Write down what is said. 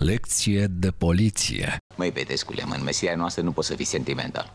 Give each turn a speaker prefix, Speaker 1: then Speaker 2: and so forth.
Speaker 1: Lecție de poliție.
Speaker 2: Măi, Petescule, mă, în meseria noastră nu poți să fii sentimental.